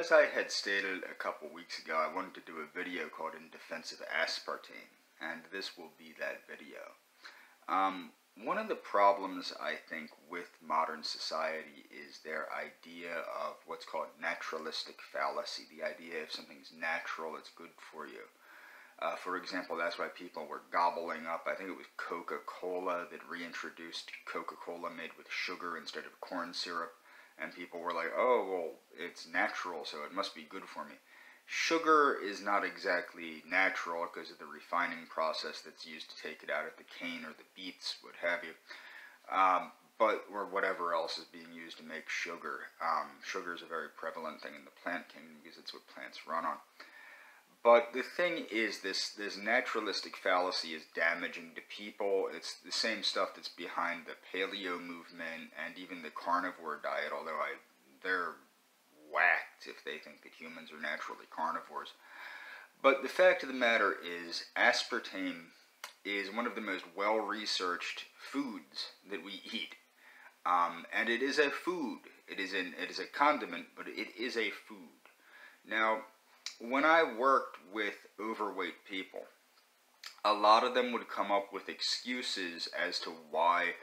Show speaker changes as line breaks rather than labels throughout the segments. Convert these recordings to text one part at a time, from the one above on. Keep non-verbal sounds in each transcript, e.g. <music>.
as I had stated a couple weeks ago, I wanted to do a video called In Defense of Aspartame, and this will be that video. Um, one of the problems, I think, with modern society is their idea of what's called naturalistic fallacy. The idea if something's natural, it's good for you. Uh, for example, that's why people were gobbling up, I think it was Coca-Cola that reintroduced Coca-Cola made with sugar instead of corn syrup. And people were like, oh, well, it's natural, so it must be good for me. Sugar is not exactly natural because of the refining process that's used to take it out of the cane or the beets, what have you. Um, but or whatever else is being used to make sugar. Um, sugar is a very prevalent thing in the plant kingdom because it's what plants run on. But the thing is, this this naturalistic fallacy is damaging to people. It's the same stuff that's behind the paleo movement and even the carnivore diet. Although I, they're whacked if they think that humans are naturally carnivores. But the fact of the matter is, aspartame is one of the most well-researched foods that we eat, um, and it is a food. It is an it is a condiment, but it is a food. Now when I worked with overweight people, a lot of them would come up with excuses as to why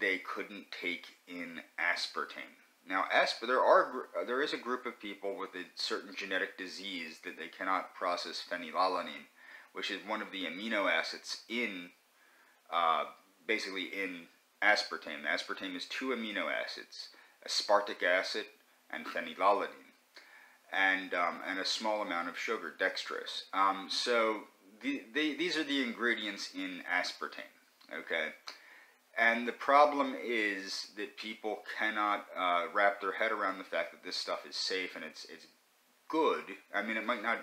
they couldn't take in aspartame. Now, asp- there are there is a group of people with a certain genetic disease that they cannot process phenylalanine, which is one of the amino acids in uh, basically in aspartame. Aspartame is two amino acids: aspartic acid and phenylalanine and um, and a small amount of sugar, dextrose. Um, so the, the, these are the ingredients in aspartame. Okay, and the problem is that people cannot uh, wrap their head around the fact that this stuff is safe and it's it's good. I mean, it might not.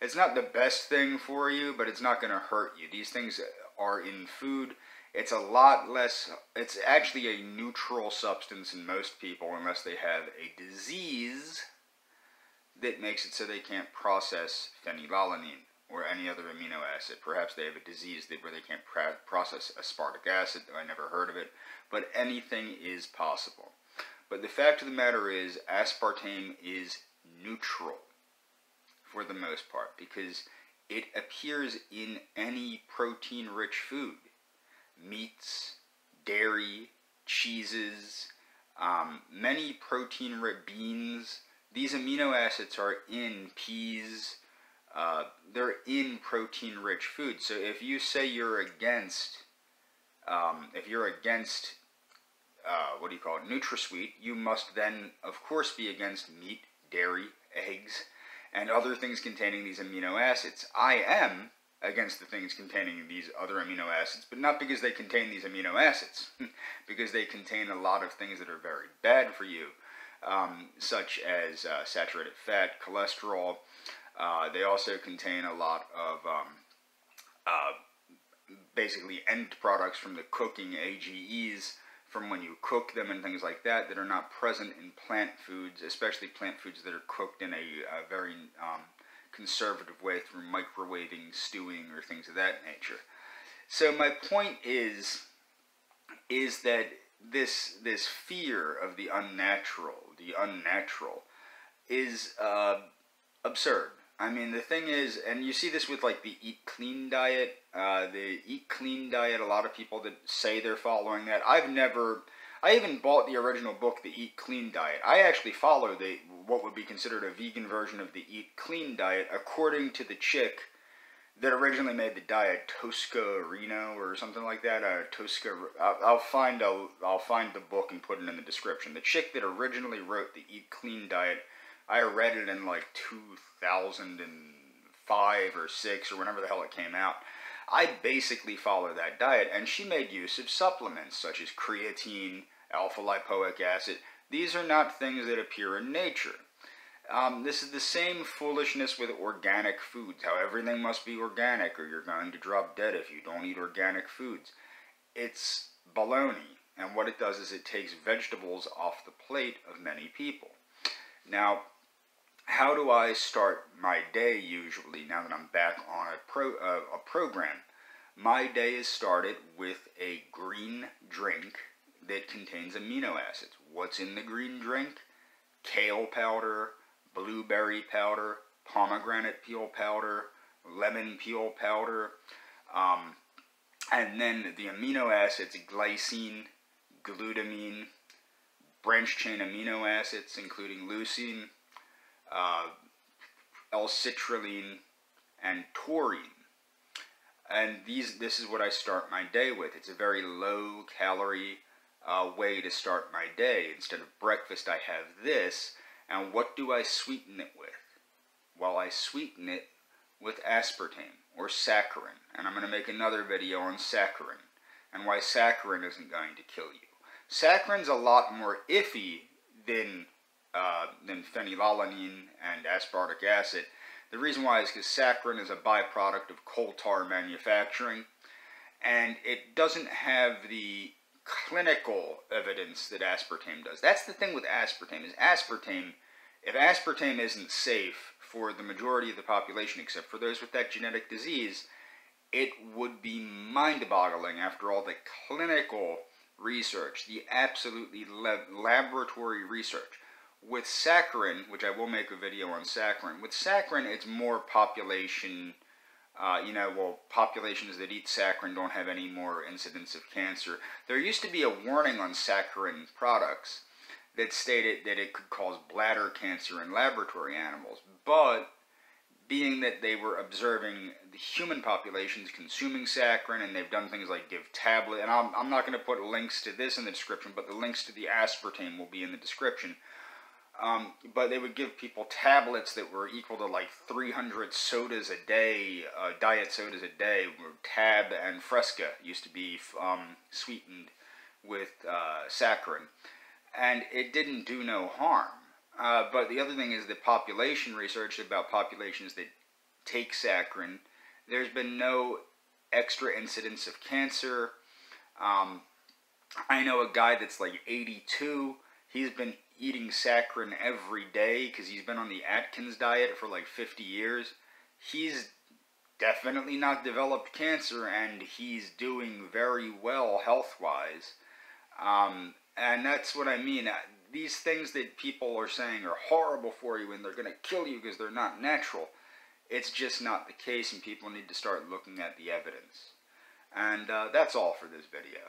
It's not the best thing for you, but it's not going to hurt you. These things are in food. It's a lot less, it's actually a neutral substance in most people unless they have a disease that makes it so they can't process phenylalanine or any other amino acid. Perhaps they have a disease where they can't process aspartic acid. I never heard of it, but anything is possible. But the fact of the matter is, aspartame is neutral for the most part because it appears in any protein-rich food. Meats, dairy, cheeses, um, many protein-rich beans, these amino acids are in peas, uh, they're in protein-rich foods. So if you say you're against, um, if you're against, uh, what do you call it, NutraSweet, you must then, of course, be against meat, dairy, eggs, and other things containing these amino acids. I am against the things containing these other amino acids, but not because they contain these amino acids, <laughs> because they contain a lot of things that are very bad for you um, such as uh, saturated fat, cholesterol. Uh, they also contain a lot of um, uh, basically end products from the cooking AGEs from when you cook them and things like that that are not present in plant foods, especially plant foods that are cooked in a, a very um, conservative way through microwaving, stewing, or things of that nature. So my point is, is that this this fear of the unnatural, the unnatural, is uh, absurd. I mean, the thing is, and you see this with like the eat clean diet. Uh, the eat clean diet. A lot of people that say they're following that. I've never. I even bought the original book, The Eat Clean Diet. I actually follow the what would be considered a vegan version of the Eat Clean Diet, according to the chick that originally made the diet Tosca Reno or something like that. Uh, Tosca. I'll, I'll find a. I'll find the book and put it in the description. The chick that originally wrote the Eat Clean Diet. I read it in like 2005 or six or whenever the hell it came out. I basically follow that diet, and she made use of supplements such as creatine, alpha lipoic acid. These are not things that appear in nature. Um, this is the same foolishness with organic foods, how everything must be organic or you're going to drop dead if you don't eat organic foods. It's baloney, and what it does is it takes vegetables off the plate of many people. Now, how do I start my day usually now that I'm back on a, pro, uh, a program? My day is started with a green drink that contains amino acids. What's in the green drink? Kale powder, blueberry powder, pomegranate peel powder, lemon peel powder, um, and then the amino acids glycine, glutamine, branch chain amino acids, including leucine, uh, L-citrulline, and taurine. And these, this is what I start my day with. It's a very low calorie uh, way to start my day. Instead of breakfast, I have this. And what do I sweeten it with? Well, I sweeten it with aspartame or saccharin. And I'm going to make another video on saccharin and why saccharin isn't going to kill you. Saccharin's a lot more iffy than, uh, than phenylalanine and aspartic acid. The reason why is because saccharin is a byproduct of coal tar manufacturing, and it doesn't have the clinical evidence that aspartame does. That's the thing with aspartame, is aspartame, if aspartame isn't safe for the majority of the population, except for those with that genetic disease, it would be mind-boggling after all the clinical research, the absolutely lab laboratory research. With saccharin, which I will make a video on saccharin, with saccharin it's more population, uh, you know, well, populations that eat saccharin don't have any more incidence of cancer. There used to be a warning on saccharin products that stated that it could cause bladder cancer in laboratory animals, but being that they were observing the human populations consuming saccharin, and they've done things like give tablet, and I'm, I'm not going to put links to this in the description, but the links to the aspartame will be in the description. Um, but they would give people tablets that were equal to like 300 sodas a day, uh, diet sodas a day. Tab and Fresca used to be um, sweetened with uh, saccharin, and it didn't do no harm. Uh, but the other thing is the population research about populations that take saccharin. There's been no extra incidence of cancer. Um, I know a guy that's like 82. He's been eating saccharin every day because he's been on the Atkins diet for like 50 years. He's definitely not developed cancer and he's doing very well health wise. Um, and that's what I mean these things that people are saying are horrible for you and they're going to kill you because they're not natural, it's just not the case and people need to start looking at the evidence. And uh, that's all for this video.